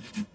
you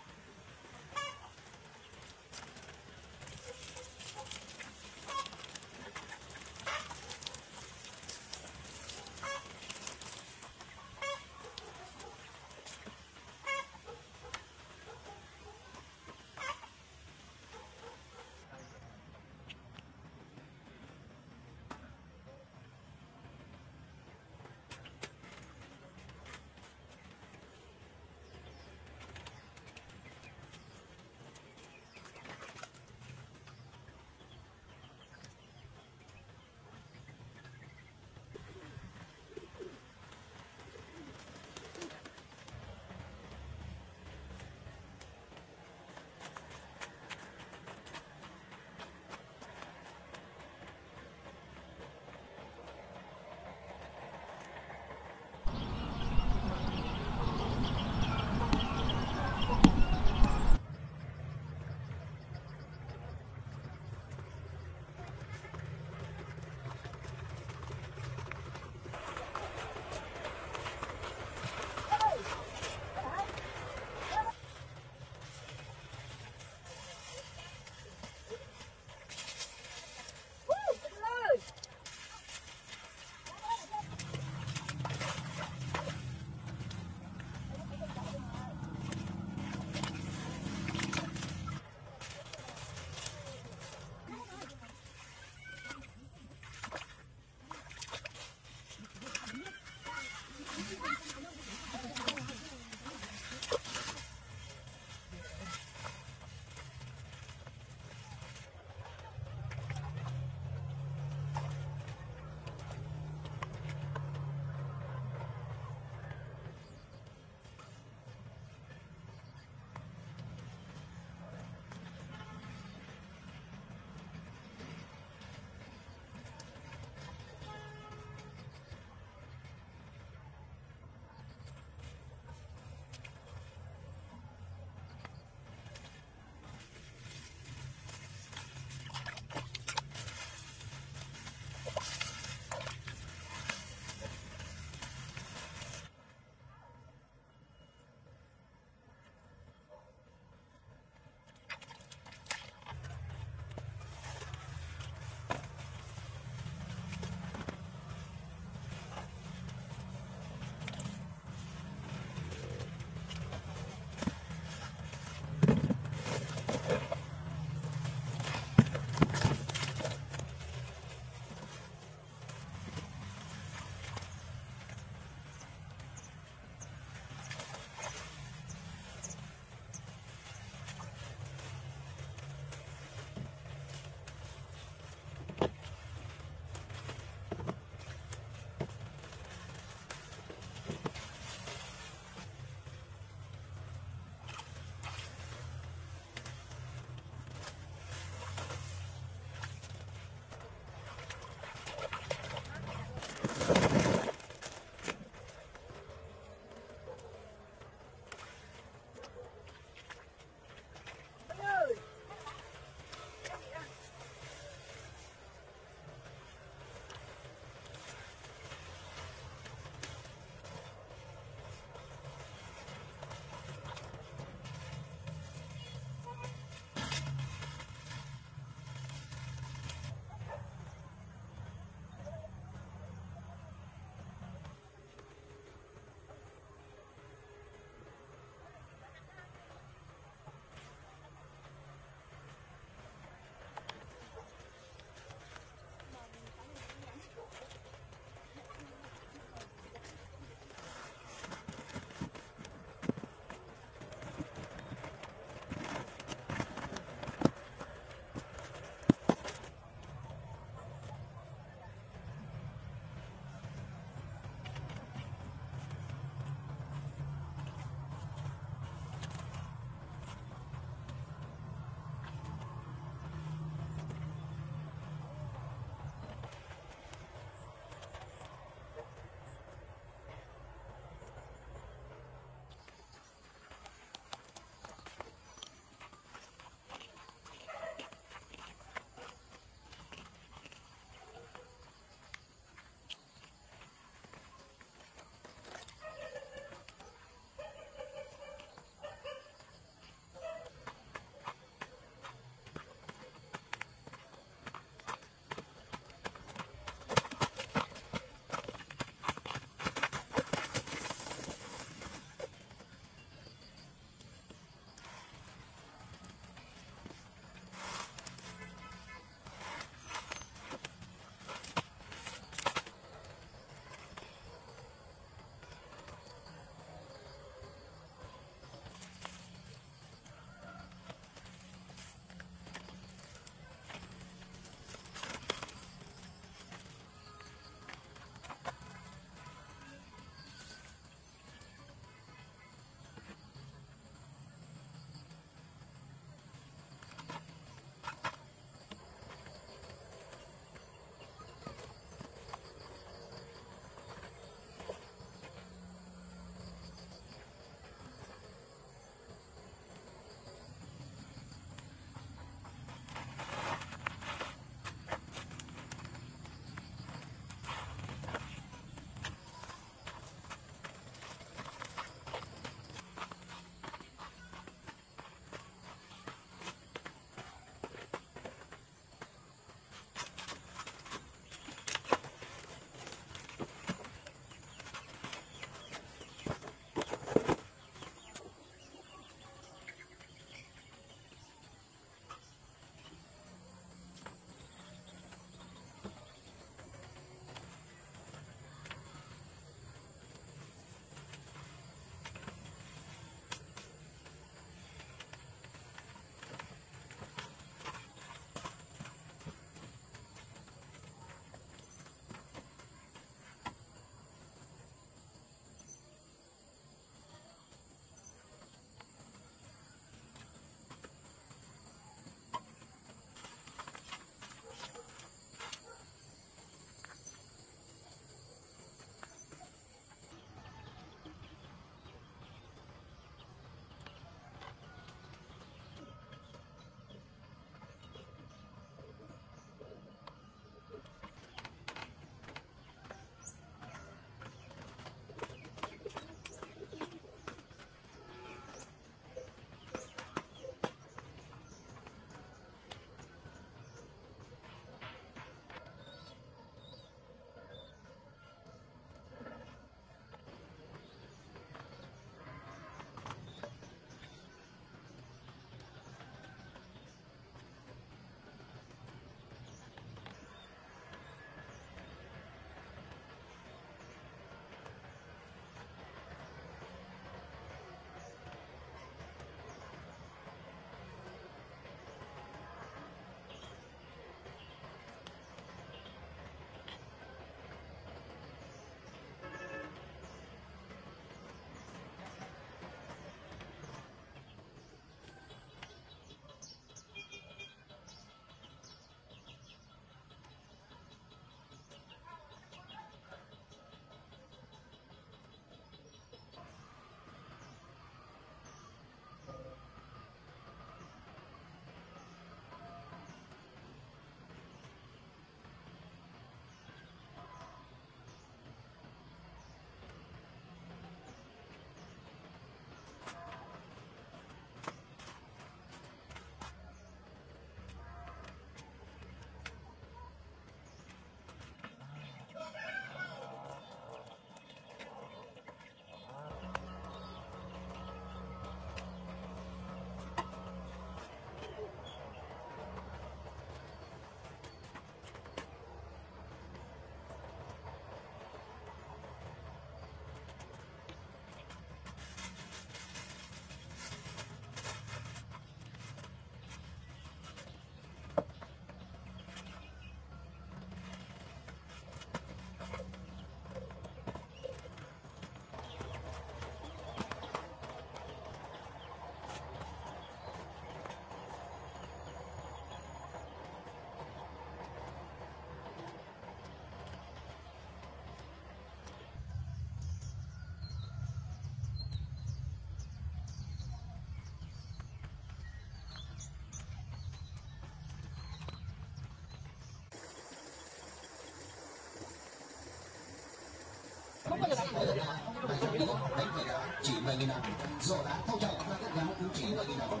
đánh người đá chỉ 10 nghìn đồng rồi đã thâu chạy ra các gáo cũng chỉ 10 nghìn đồng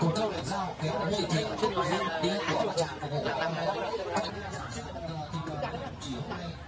cùng trâu lại dao kéo đến đây thì trên ngoài đi của là chạm phục vụ năm nay chỉ hôm nay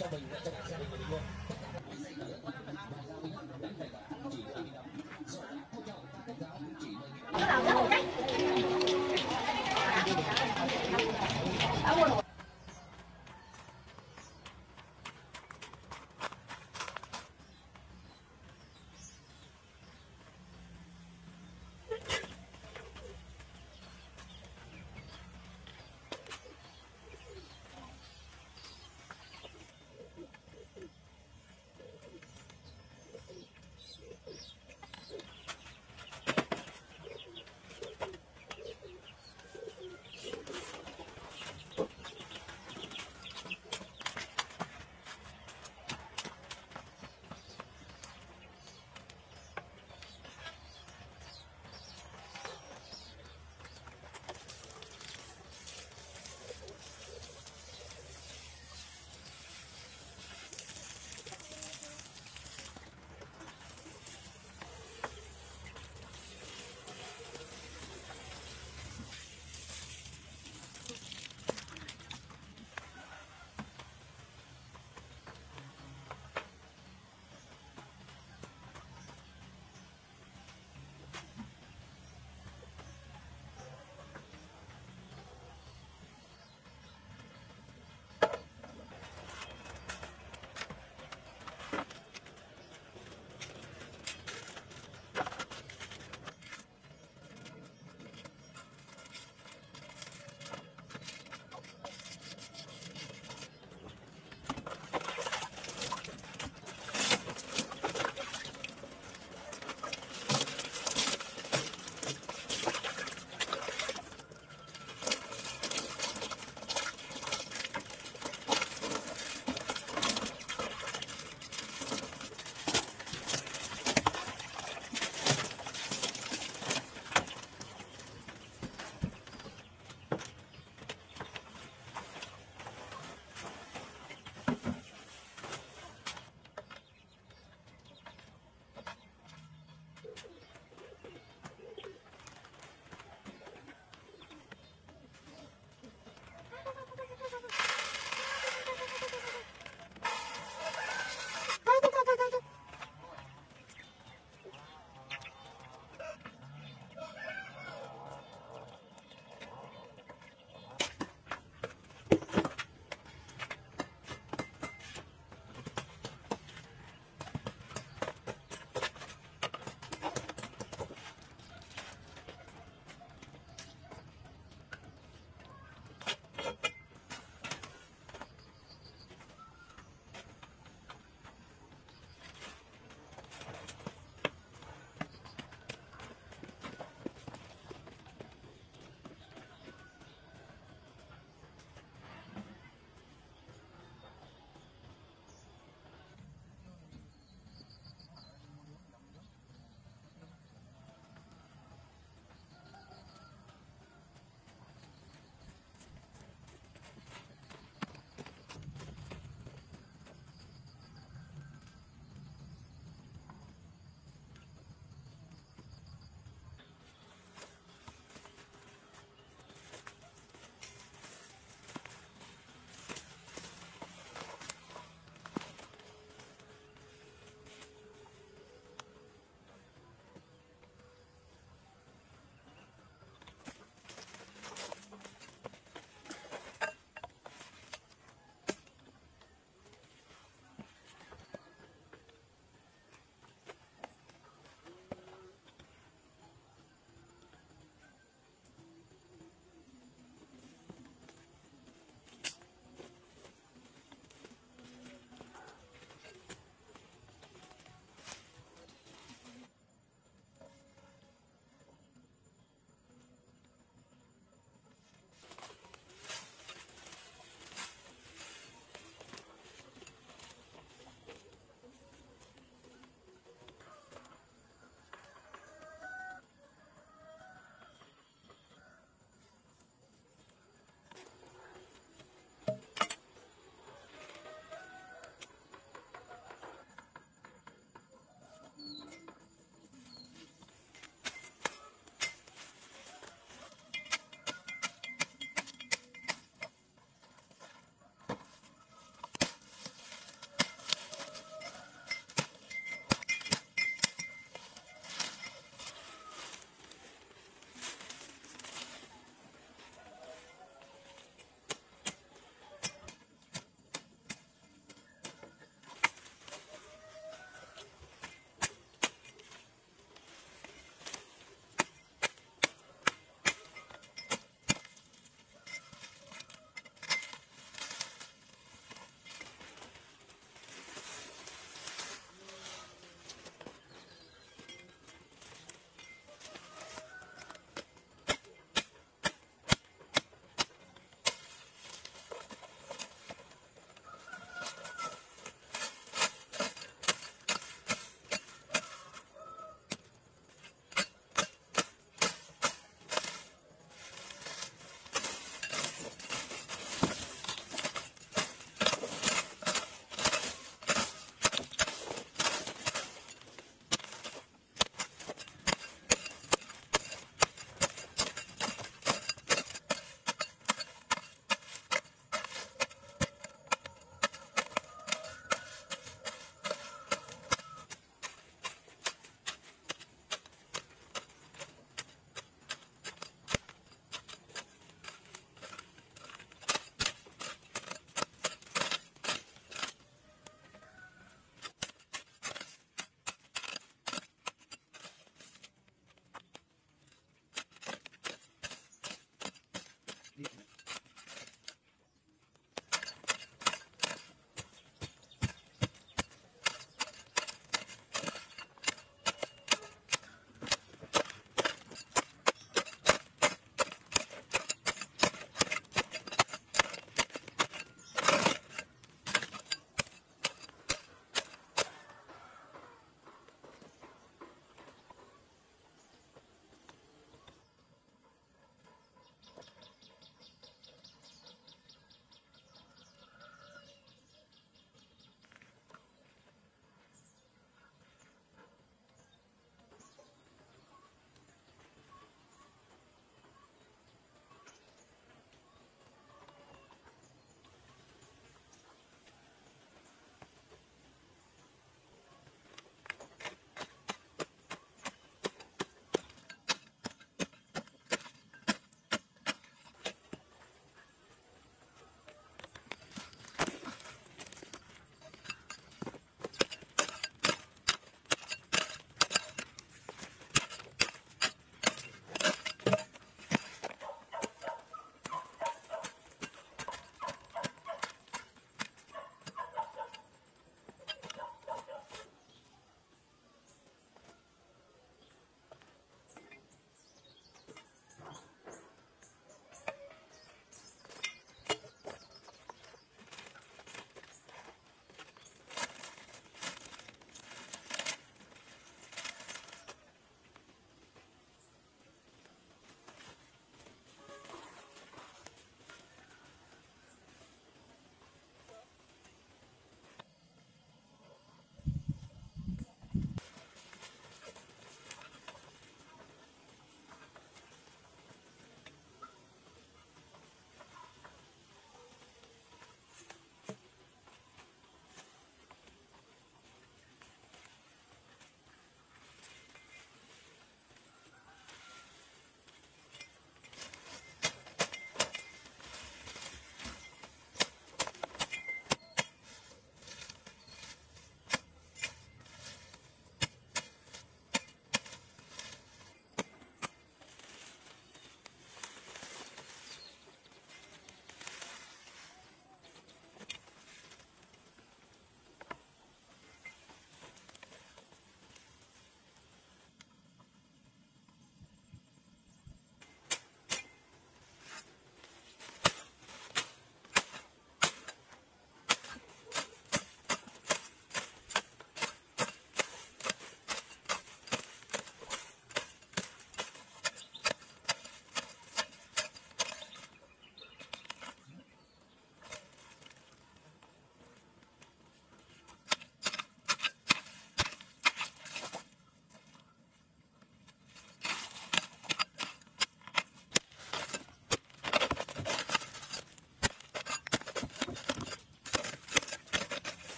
cho mình và cho cả gia đình mình luôn chỉ là